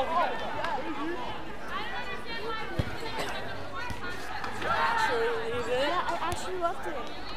Oh, i actually loved it.